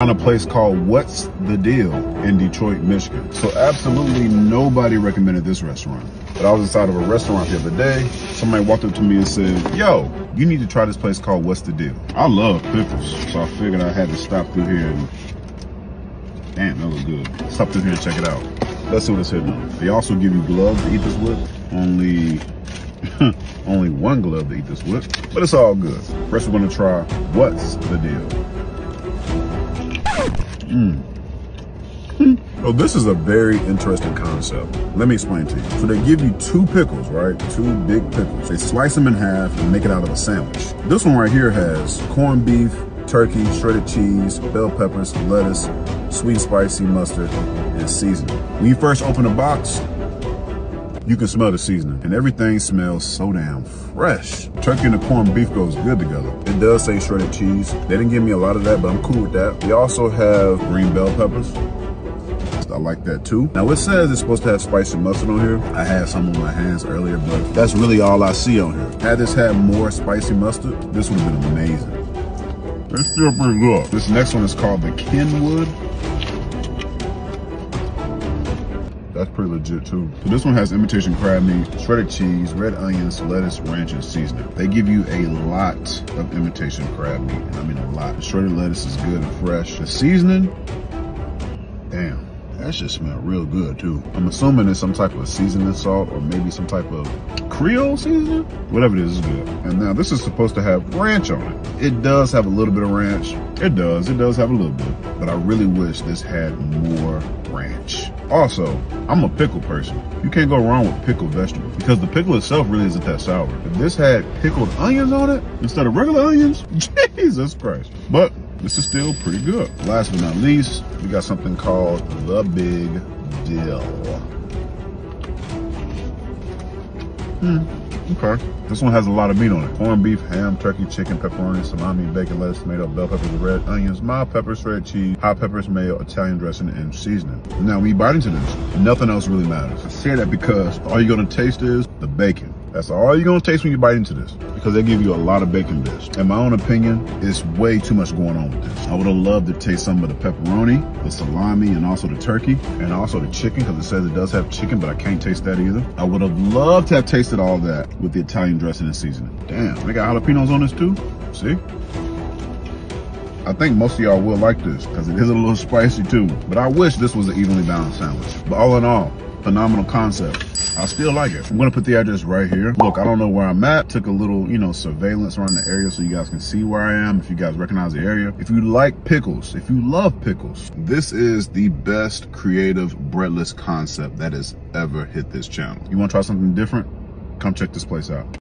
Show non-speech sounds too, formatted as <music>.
on a place called What's the Dill in Detroit, Michigan. So absolutely nobody recommended this restaurant. But I was inside of a restaurant the other day. Somebody walked up to me and said, yo, you need to try this place called What's the Dill. I love pickles. So I figured I had to stop through here and damn, that was good. Stop through here and check it out. Let's see what it's hitting on. They also give you gloves to eat this with. Only <laughs> only one glove to eat this with, but it's all good. First, we're gonna try what's the dill. Mm. This is a very interesting concept. Let me explain to you. So they give you two pickles, right? Two big pickles. They slice them in half and make it out of a sandwich. This one right here has corned beef, turkey, shredded cheese, bell peppers, lettuce, sweet spicy mustard, and seasoning. When you first open the box, you can smell the seasoning and everything smells so damn fresh. Turkey and the corned beef goes good together. It does say shredded cheese. They didn't give me a lot of that, but I'm cool with that. We also have green bell peppers. I like that too. Now it says it's supposed to have spicy mustard on here. I had some on my hands earlier, but that's really all I see on here. Had this had more spicy mustard, this would have been amazing. It's still pretty good. This next one is called the Kenwood. That's pretty legit too. So this one has imitation crab meat, shredded cheese, red onions, lettuce, ranch, and seasoning. They give you a lot of imitation crab meat. I mean a lot. The shredded lettuce is good and fresh. The seasoning. That should smell real good too. I'm assuming it's some type of seasoning salt or maybe some type of Creole seasoning. Whatever it is, is good. And now this is supposed to have ranch on it. It does have a little bit of ranch. It does, it does have a little bit. But I really wish this had more ranch. Also, I'm a pickle person. You can't go wrong with pickled vegetables because the pickle itself really isn't that sour. If this had pickled onions on it instead of regular onions, <laughs> Jesus Christ. But this is still pretty good. Last but not least, we got something called the Big Dill. Hmm. Okay. This one has a lot of meat on it. Corned beef, ham, turkey, chicken, pepperoni, salami, bacon, lettuce, tomato, bell peppers, red onions, mild peppers, shredded cheese, hot peppers, mayo, Italian dressing, and seasoning. Now, when you bite into this, nothing else really matters. I say that because all you're gonna taste is the bacon. That's all you're gonna taste when you bite into this because they give you a lot of bacon bits. In my own opinion, it's way too much going on with this. I would have loved to taste some of the pepperoni, the salami, and also the turkey, and also the chicken because it says it does have chicken, but I can't taste that either. I would have loved to have tasted all that with the Italian dressing and seasoning. Damn, they got jalapenos on this too? See? I think most of y'all will like this because it is a little spicy too. But I wish this was an evenly balanced sandwich. But all in all, phenomenal concept. I still like it. I'm gonna put the address right here. Look, I don't know where I'm at. Took a little, you know, surveillance around the area so you guys can see where I am, if you guys recognize the area. If you like pickles, if you love pickles, this is the best creative breadless concept that has ever hit this channel. You wanna try something different? Come check this place out.